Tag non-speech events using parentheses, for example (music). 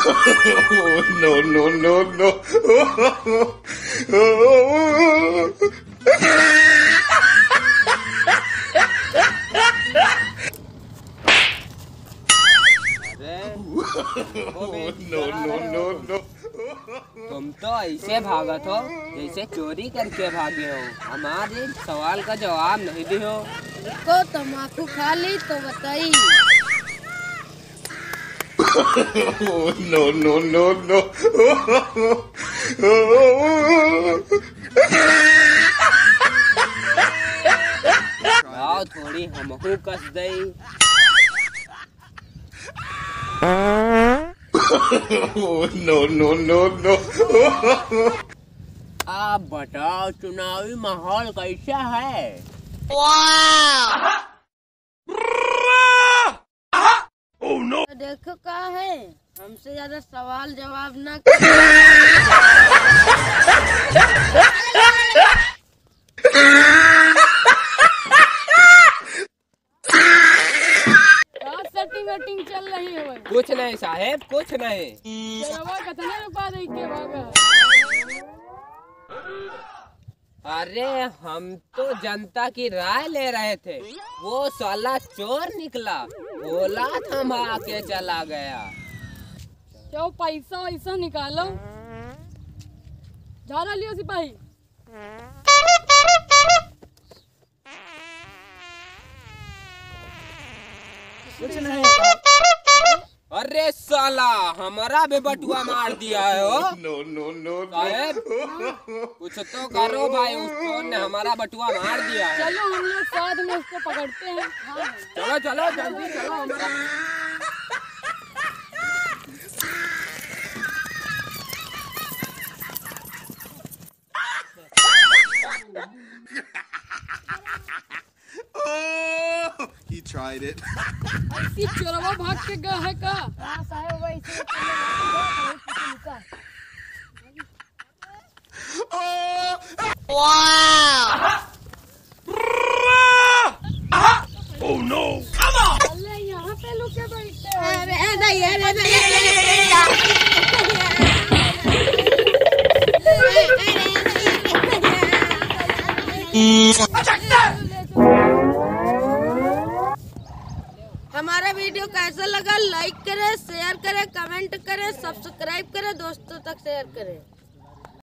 (laughs) no, no, no, no. no, no, no, no. तुम तो ऐसे भागत हो जैसे चोरी करके भागे हो हमारे सवाल का जवाब नहीं दियो को तम्बाकू खा ली तो (laughs) no, no, no, no. आओ थोड़ी हमहू कस दई no, no, no, no. आप बताओ चुनावी माहौल कैसा है तो देखो का है? हमसे ज़्यादा सवाल जवाब ना (laughs) सेटिंग चल रही है कुछ नहीं साहेब कुछ नहीं। कितने रुपया दे के भागा? अरे हम तो जनता की राय ले रहे थे। वो साला चोर निकला। बोला थमा के चला गया। क्या पैसा वैसा निकालो? झाड़ा लियो सिपाही। कुछ नहीं। अरे साला हमारा भी बटुआ मार दिया है No, no, no, no. कुछ तो करो भाई उस चोर ने हमारा बटुआ मार दिया है। चलो हम लोग साथ में उसको पकड़ते हैं। हाँ। चलो चलो जल्दी चलो हमारा। Tried it. ऐसी चोरवा भाग के गया है का हाँ साहब वैसे Oh no! Come on! अल्लाह यहाँ पे लोग क्या बैठते हैं हमारा वीडियो कैसा लगा लाइक करें शेयर करें कमेंट करें सब्सक्राइब करें, दोस्तों तक शेयर करें।